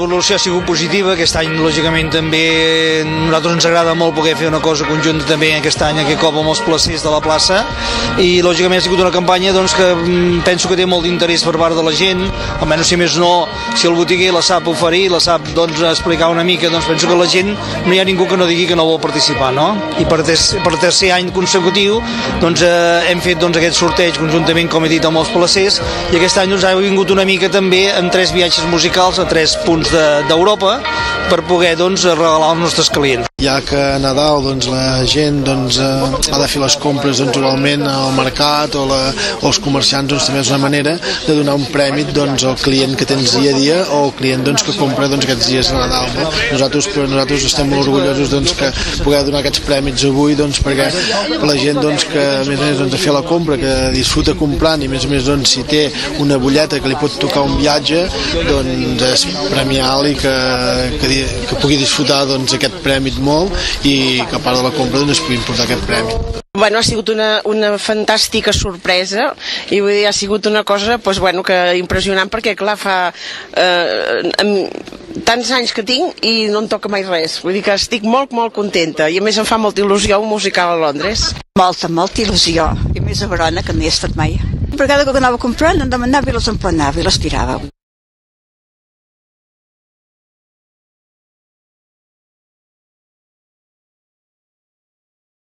L'evolució ha sigut positiva, aquest any lògicament també a nosaltres ens agrada molt poder fer una cosa conjunta també aquest any, aquest cop amb els placers de la plaça. I lògicament ha sigut una campanya doncs, que mm, penso que té molt d'interès per part de la gent, almenys si més no, si el botiguer la sap oferir, la sap doncs, explicar una mica, doncs penso que la gent no hi ha ningú que no digui que no vol participar, no? I per, ter per tercer any consecutiu doncs, eh, hem fet doncs, aquest sorteig conjuntament, com he dit, amb els placers. I aquest any doncs, ha vingut una mica també amb tres viatges musicals a tres punts d'Europa de, per poder doncs, regalar als nostres clients. Ja que a Nadal doncs, la gent doncs, eh, ha de fer les compres doncs, al mercat o, la, o els comerciants doncs, també és una manera de donar un premi doncs, al client que tens dia a dia o al client doncs, que compra doncs, aquests dies de Nadal. No? Nosaltres, nosaltres estem molt orgullosos doncs, que poder donar aquests prèmits avui doncs, perquè la gent doncs, que a més a més doncs, a fer la compra, que disfruta comprant i a més a més doncs, si té una butlleta que li pot tocar un viatge doncs és premial i que, que, que pugui disfrutar doncs, aquest premi molt i que a part de la compra doncs, es pugui portar aquest premi. Bueno, ha sigut una, una fantàstica sorpresa i vull dir, ha sigut una cosa pues, bueno, que impressionant perquè clar, fa eh, tants anys que tinc i no em toca mai res. Vull dir que estic molt molt contenta i a més em fa molta il·lusió un musical a Londres. Molta, molta il·lusió. I més a Verona que no hi he estat mai. Per cada cop que anava comprant em demanava i les emplenava i les tirava